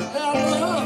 Hello.